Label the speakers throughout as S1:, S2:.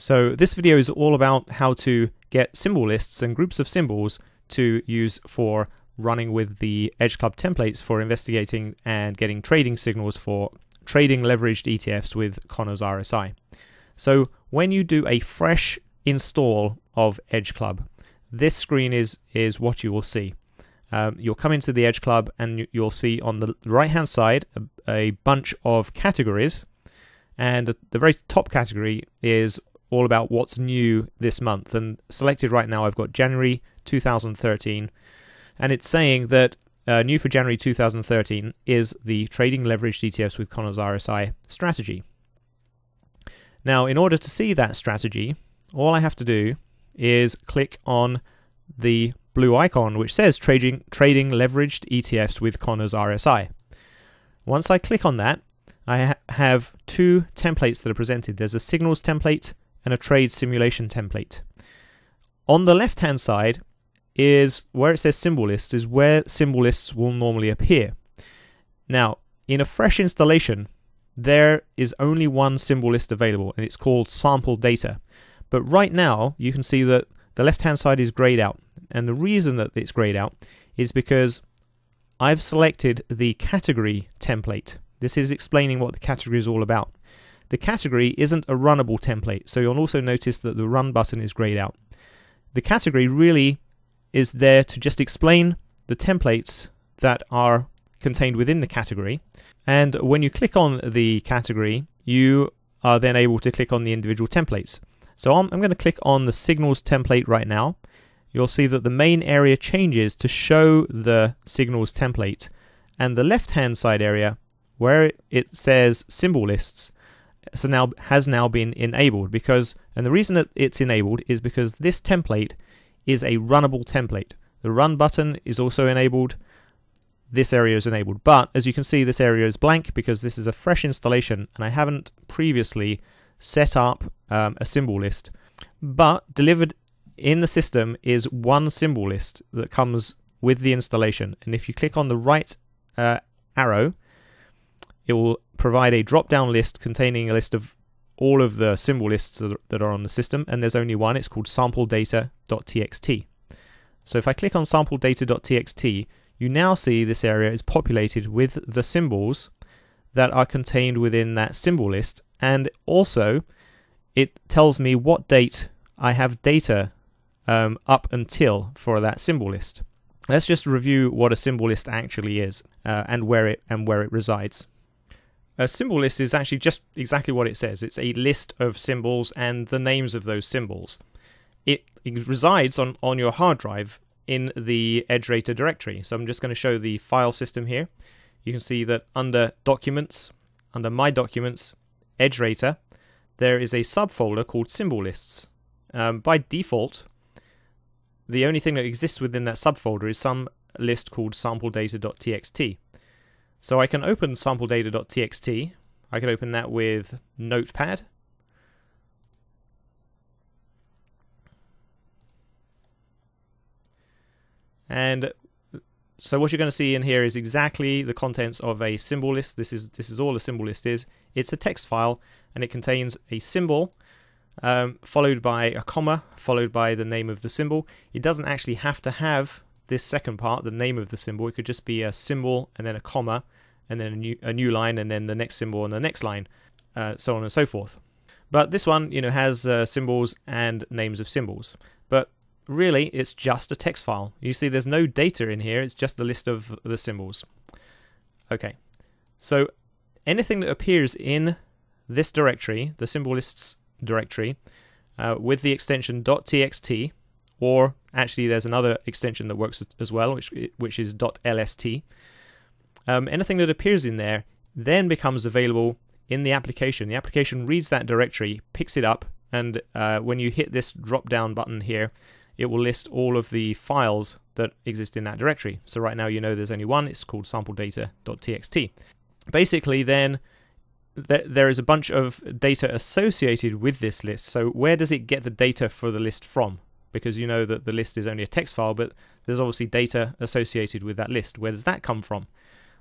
S1: So this video is all about how to get symbol lists and groups of symbols to use for running with the EdgeClub templates for investigating and getting trading signals for trading leveraged ETFs with ConnorsRSI. So when you do a fresh install of EdgeClub, this screen is, is what you will see. Um, you'll come into the EdgeClub and you'll see on the right hand side a, a bunch of categories and the very top category is all about what's new this month. And selected right now, I've got January 2013, and it's saying that uh, new for January 2013 is the trading leveraged ETFs with ConnorsRSI strategy. Now, in order to see that strategy, all I have to do is click on the blue icon which says trading trading leveraged ETFs with ConnorsRSI. Once I click on that, I ha have two templates that are presented. There's a signals template and a trade simulation template. On the left hand side is where it says symbol list is where symbol lists will normally appear. Now, in a fresh installation, there is only one symbol list available and it's called sample data. But right now, you can see that the left hand side is grayed out. And the reason that it's grayed out is because I've selected the category template. This is explaining what the category is all about. The category isn't a runnable template, so you'll also notice that the run button is grayed out. The category really is there to just explain the templates that are contained within the category. And when you click on the category, you are then able to click on the individual templates. So I'm, I'm going to click on the signals template right now. You'll see that the main area changes to show the signals template, and the left hand side area where it says symbol lists so now has now been enabled because and the reason that it's enabled is because this template is a runnable template. The run button is also enabled. This area is enabled, but as you can see, this area is blank because this is a fresh installation and I haven't previously set up um, a symbol list. But delivered in the system is one symbol list that comes with the installation. And if you click on the right uh, arrow, it will provide a drop-down list containing a list of all of the symbol lists that are on the system, and there's only one. It's called sampledata.txt. So if I click on sampledata.txt, you now see this area is populated with the symbols that are contained within that symbol list, and also it tells me what date I have data um, up until for that symbol list. Let's just review what a symbol list actually is uh, and where it and where it resides. A symbol list is actually just exactly what it says. It's a list of symbols and the names of those symbols. It, resides on, on your hard drive in the EdgeRater directory. So I'm just going to show the file system here. You can see that under Documents, under My Documents, EdgeRater, there is a subfolder called Symbol Lists. Um, by default, the only thing that exists within that subfolder is some list called sampledata.txt. So I can open sampledata.txt. I can open that with Notepad. And so what you're going to see in here is exactly the contents of a symbol list. This is this is all a symbol list is. It's a text file and it contains a symbol um, followed by a comma followed by the name of the symbol. It doesn't actually have to have this second part, the name of the symbol, it could just be a symbol and then a comma and then a new, a new line and then the next symbol and the next line, uh, so on and so forth. But this one, you know, has uh, symbols and names of symbols. But really, it's just a text file. You see there's no data in here, it's just the list of the symbols. Okay, so anything that appears in this directory, the symbol lists directory, uh, with the extension .txt, or actually there's another extension that works as well, which which is .lst. Um, anything that appears in there then becomes available in the application. The application reads that directory, picks it up, and uh, when you hit this drop down button here, it will list all of the files that exist in that directory. So right now you know there's only one, it's called sample sampledata.txt. Basically then th there is a bunch of data associated with this list. So where does it get the data for the list from? Because you know that the list is only a text file, but there's obviously data associated with that list. Where does that come from?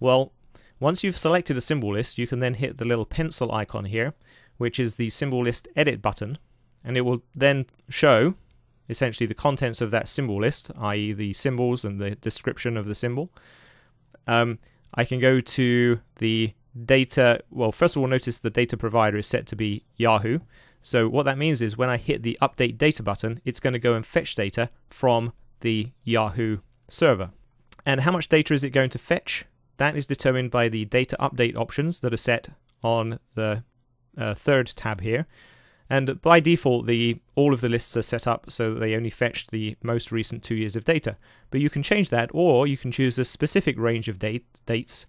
S1: Well, once you've selected a symbol list, you can then hit the little pencil icon here, which is the symbol list edit button, and it will then show essentially the contents of that symbol list, i.e., the symbols and the description of the symbol. Um, I can go to the data. Well, first of all, notice the data provider is set to be Yahoo. So what that means is when I hit the update data button, it's going to go and fetch data from the Yahoo server. And how much data is it going to fetch? That is determined by the data update options that are set on the uh, third tab here. And by default, the all of the lists are set up so that they only fetch the most recent two years of data. But you can change that, or you can choose a specific range of date, dates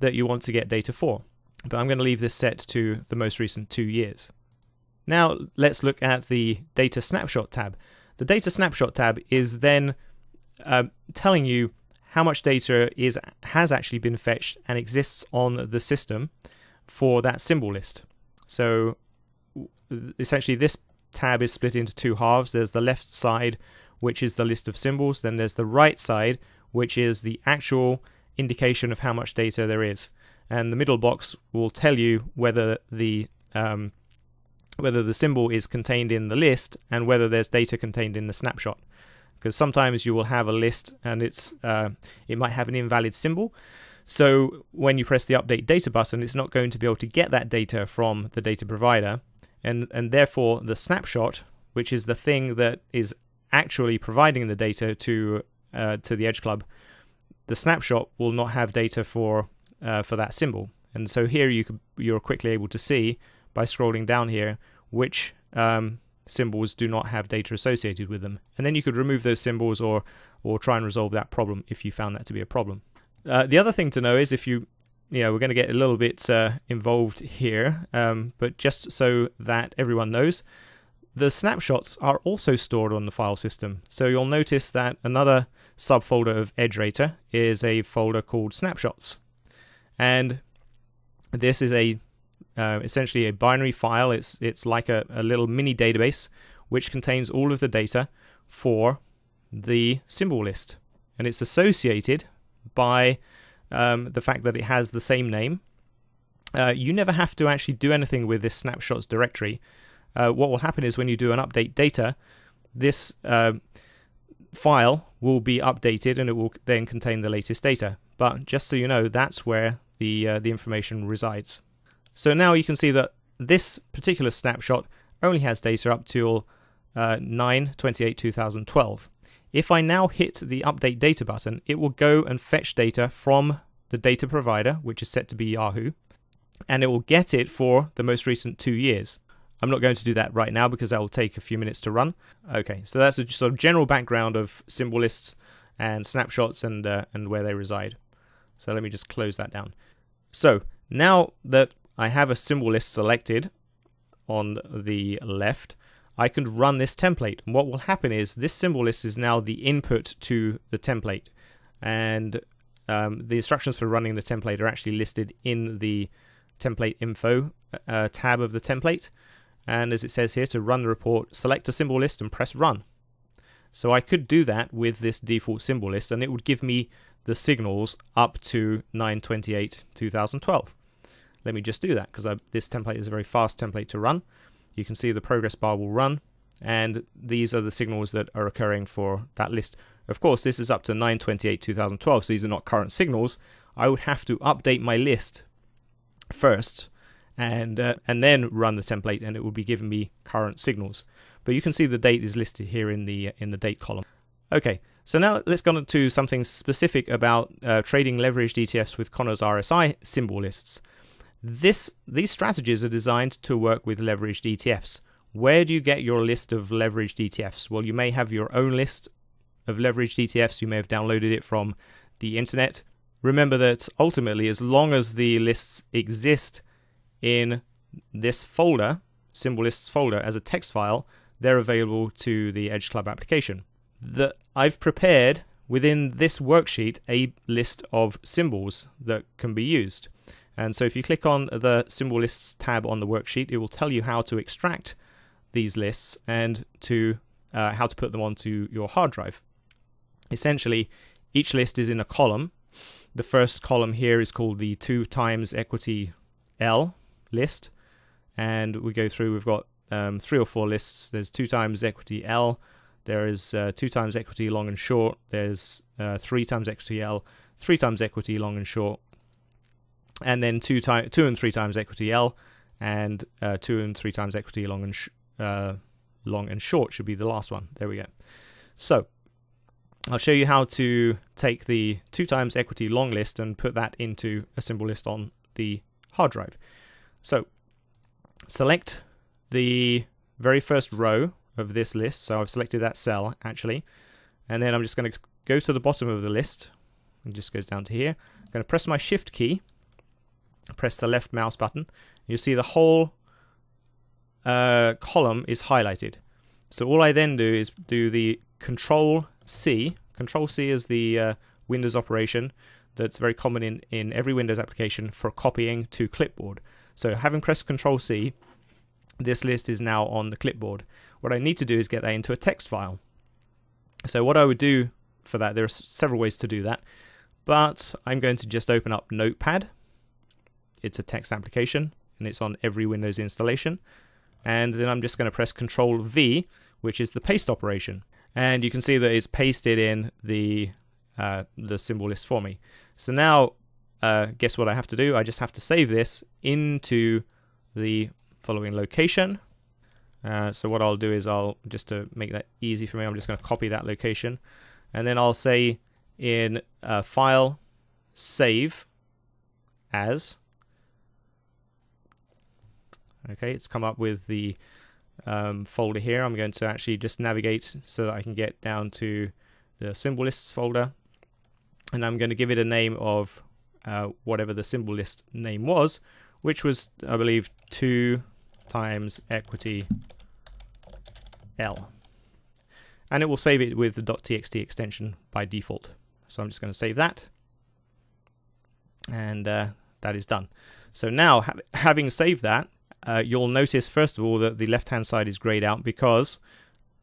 S1: that you want to get data for. But I'm going to leave this set to the most recent two years. Now let's look at the Data Snapshot tab. The Data Snapshot tab is then uh, telling you how much data is has actually been fetched and exists on the system for that symbol list. So essentially this tab is split into two halves. There's the left side, which is the list of symbols. Then there's the right side, which is the actual indication of how much data there is. And the middle box will tell you whether the um, whether the symbol is contained in the list and whether there's data contained in the snapshot. Because sometimes you will have a list and it's uh, it might have an invalid symbol. So when you press the update data button, it's not going to be able to get that data from the data provider. And, and therefore the snapshot, which is the thing that is actually providing the data to uh, to the EdgeClub, the snapshot will not have data for uh, for that symbol. And so here you could, you're quickly able to see by scrolling down here which um, symbols do not have data associated with them. And then you could remove those symbols or, or try and resolve that problem if you found that to be a problem. Uh, the other thing to know is if you, you know, we're going to get a little bit uh, involved here, um, but just so that everyone knows, the snapshots are also stored on the file system. So you'll notice that another subfolder of EdgeRater is a folder called snapshots. And this is a uh, essentially a binary file. It's it's like a, a little mini database which contains all of the data for the symbol list, and it's associated by um, the fact that it has the same name. Uh, you never have to actually do anything with this snapshots directory. Uh, what will happen is when you do an update data, this uh, file will be updated and it will then contain the latest data. But just so you know, that's where the uh, the information resides. So now you can see that this particular snapshot only has data up till uh, 9 28 2012. If I now hit the update data button, it will go and fetch data from the data provider, which is set to be Yahoo, and it will get it for the most recent two years. I'm not going to do that right now because that will take a few minutes to run. Okay, so that's a sort of general background of symbol lists and snapshots and uh, and where they reside. So let me just close that down. So now that I have a symbol list selected on the left, I can run this template. And what will happen is this symbol list is now the input to the template. And um, the instructions for running the template are actually listed in the template info uh, tab of the template. And as it says here, to run the report, select a symbol list and press run. So I could do that with this default symbol list and it would give me the signals up to 928 2012. Let me just do that because this template is a very fast template to run. You can see the progress bar will run and these are the signals that are occurring for that list. Of course, this is up to 928 2012, so these are not current signals. I would have to update my list first and uh, and then run the template and it will be giving me current signals. But you can see the date is listed here in the in the date column. Okay, so now let's go on to something specific about uh, trading leveraged ETFs with ConnorsRSI symbol lists. This, these strategies are designed to work with leveraged ETFs. Where do you get your list of leveraged ETFs? Well, you may have your own list of leveraged ETFs. You may have downloaded it from the internet. Remember that ultimately, as long as the lists exist in this folder, Symbol Lists folder, as a text file, they're available to the EdgeClub application. The, I've prepared within this worksheet a list of symbols that can be used. And so if you click on the symbol lists tab on the worksheet, it will tell you how to extract these lists and to uh, how to put them onto your hard drive. Essentially, each list is in a column. The first column here is called the 2 times equity L list. And we go through, we've got um, three or four lists. There's two times equity L. There is uh, two times equity long and short. There's uh, three times equity L, three times equity long and short, and then two time two and three times equity L, and uh, two and three times equity long and uh, long and short should be the last one. There we go. So I'll show you how to take the two times equity long list and put that into a symbol list on the hard drive. So select the very first row of this list. So I've selected that cell actually. And then I'm just going to go to the bottom of the list. It just goes down to here. I'm going to press my shift key, press the left mouse button. You'll see the whole uh, column is highlighted. So all I then do is do the control C. Control C is the uh, Windows operation that's very common in, in every Windows application for copying to clipboard. So having pressed control C, this list is now on the clipboard. What I need to do is get that into a text file. So what I would do for that, there are several ways to do that, but I'm going to just open up Notepad. It's a text application and it's on every Windows installation. And then I'm just going to press Control V, which is the paste operation. And you can see that it's pasted in the uh, the symbol list for me. So now, uh, guess what I have to do? I just have to save this into the following location. Uh, so what I'll do is I'll, just to make that easy for me, I'm just going to copy that location. And then I'll say in uh, File, Save As. Okay, it's come up with the um, folder here. I'm going to actually just navigate so that I can get down to the symbol lists folder. And I'm going to give it a name of uh, whatever the symbol list name was, which was, I believe, 2 times equity L. And it will save it with the .txt extension by default. So I'm just going to save that. And uh, that is done. So now, ha having saved that, uh, you'll notice first of all that the left hand side is grayed out because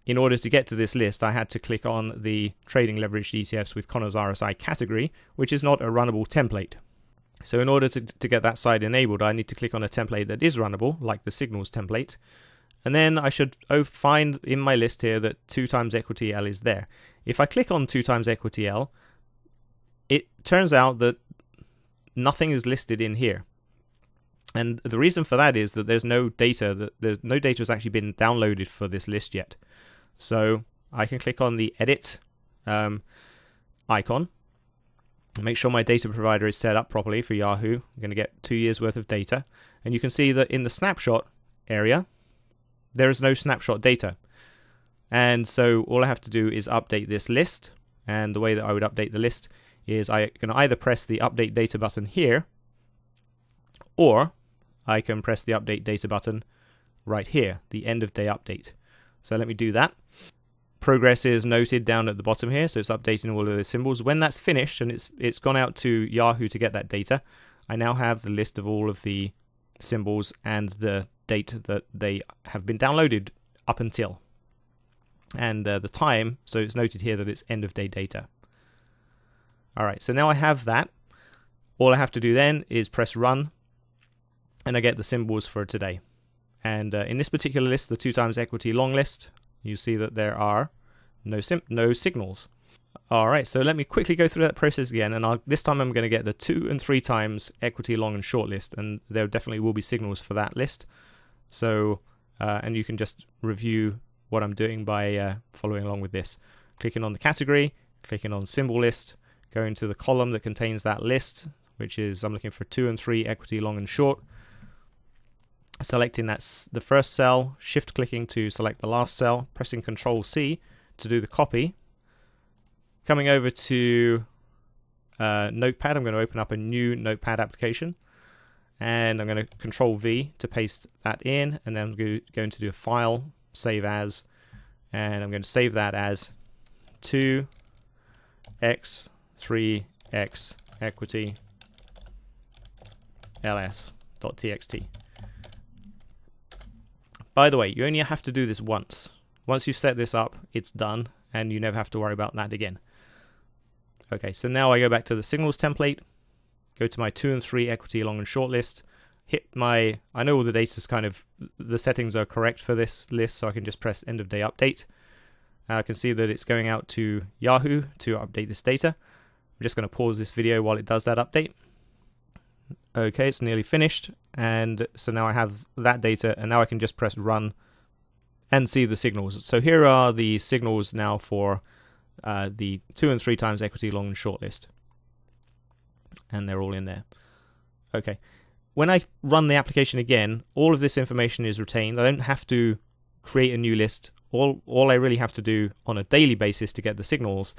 S1: in order to get to this list I had to click on the trading leveraged ETFs with ConnorsRSI category which is not a runnable template. So in order to, to get that side enabled I need to click on a template that is runnable like the signals template and then I should oh, find in my list here that 2 times equity L is there. If I click on 2 times equity L it turns out that nothing is listed in here. And the reason for that is that there's no data that there's no data has actually been downloaded for this list yet. So I can click on the edit um, icon, make sure my data provider is set up properly for Yahoo. I'm going to get two years worth of data, and you can see that in the snapshot area, there is no snapshot data. And so all I have to do is update this list. And the way that I would update the list is I can either press the update data button here, or I can press the update data button right here, the end of day update. So let me do that. Progress is noted down at the bottom here, so it's updating all of the symbols. When that's finished and it's it's gone out to Yahoo to get that data, I now have the list of all of the symbols and the date that they have been downloaded up until. And uh, the time, so it's noted here that it's end of day data. Alright, so now I have that. All I have to do then is press run and I get the symbols for today. And uh, in this particular list, the two times equity long list, you see that there are no no signals. All right, so let me quickly go through that process again, and I'll, this time I'm going to get the two and three times equity long and short list, and there definitely will be signals for that list. So, uh, and you can just review what I'm doing by uh, following along with this. Clicking on the category, clicking on symbol list, going to the column that contains that list, which is I'm looking for two and three equity long and short, selecting that the first cell, shift clicking to select the last cell, pressing Control C to do the copy. Coming over to uh, Notepad, I'm going to open up a new Notepad application and I'm going to Control V to paste that in and then I'm going to do a file, save as, and I'm going to save that as 2x 3x equity ls.txt. By the way, you only have to do this once. Once you've set this up, it's done, and you never have to worry about that again. Okay, so now I go back to the signals template, go to my 2 and 3 equity long and short list, hit my, I know all the data's kind of, the settings are correct for this list, so I can just press end of day update. Uh, I can see that it's going out to Yahoo to update this data. I'm just going to pause this video while it does that update. Okay, it's nearly finished, and so now I have that data, and now I can just press run and see the signals. So here are the signals now for uh, the two and three times equity long and short list. And they're all in there. Okay. When I run the application again, all of this information is retained. I don't have to create a new list. All, all I really have to do on a daily basis to get the signals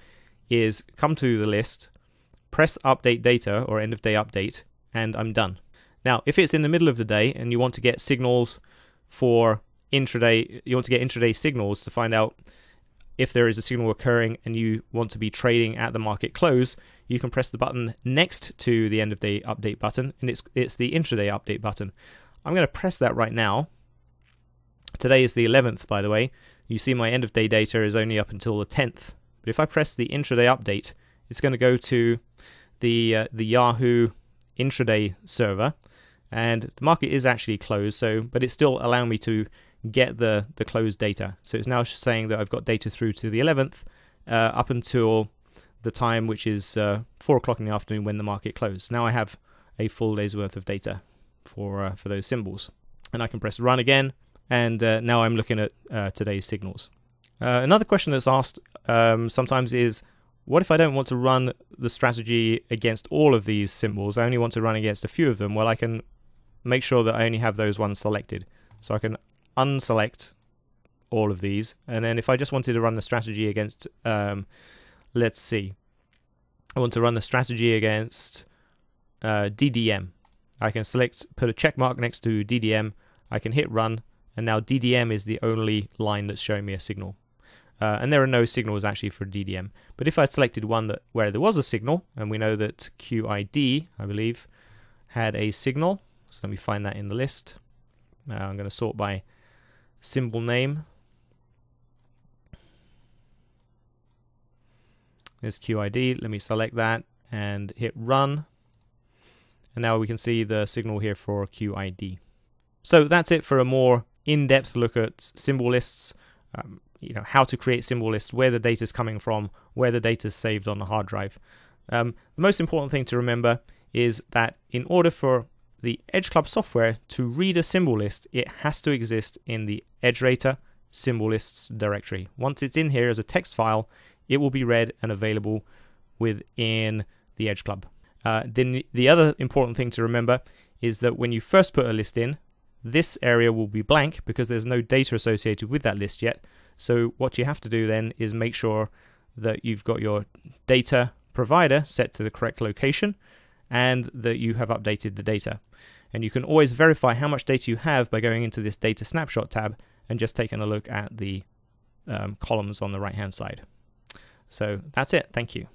S1: is come to the list, press update data or end of day update, and I'm done. Now, if it's in the middle of the day and you want to get signals for intraday, you want to get intraday signals to find out if there is a signal occurring and you want to be trading at the market close, you can press the button next to the end of day update button, and it's it's the intraday update button. I'm going to press that right now. Today is the 11th, by the way. You see my end of day data is only up until the 10th. But if I press the intraday update, it's going to go to the uh, the Yahoo intraday server, and the market is actually closed. So, but it's still allowing me to get the, the closed data. So it's now saying that I've got data through to the 11th uh, up until the time which is uh, 4 o'clock in the afternoon when the market closed. Now I have a full day's worth of data for, uh, for those symbols. And I can press run again, and uh, now I'm looking at uh, today's signals. Uh, another question that's asked um, sometimes is, what if I don't want to run the strategy against all of these symbols? I only want to run against a few of them. Well, I can make sure that I only have those ones selected. So I can unselect all of these. And then if I just wanted to run the strategy against, um, let's see, I want to run the strategy against uh, DDM. I can select, put a check mark next to DDM. I can hit run, and now DDM is the only line that's showing me a signal. Uh, and there are no signals actually for DDM. But if I'd selected one that where there was a signal, and we know that QID, I believe, had a signal. So let me find that in the list. Uh, I'm going to sort by symbol name. There's QID. Let me select that and hit run. And now we can see the signal here for QID. So that's it for a more in-depth look at symbol lists, um, you know, how to create symbol lists, where the data is coming from, where the data is saved on the hard drive. Um, the most important thing to remember is that in order for the EdgeClub software, to read a symbol list, it has to exist in the EdgeRater symbol lists directory. Once it's in here as a text file, it will be read and available within the EdgeClub. Uh, then the other important thing to remember is that when you first put a list in, this area will be blank because there's no data associated with that list yet. So what you have to do then is make sure that you've got your data provider set to the correct location and that you have updated the data. And you can always verify how much data you have by going into this data snapshot tab and just taking a look at the um, columns on the right hand side. So that's it. Thank you.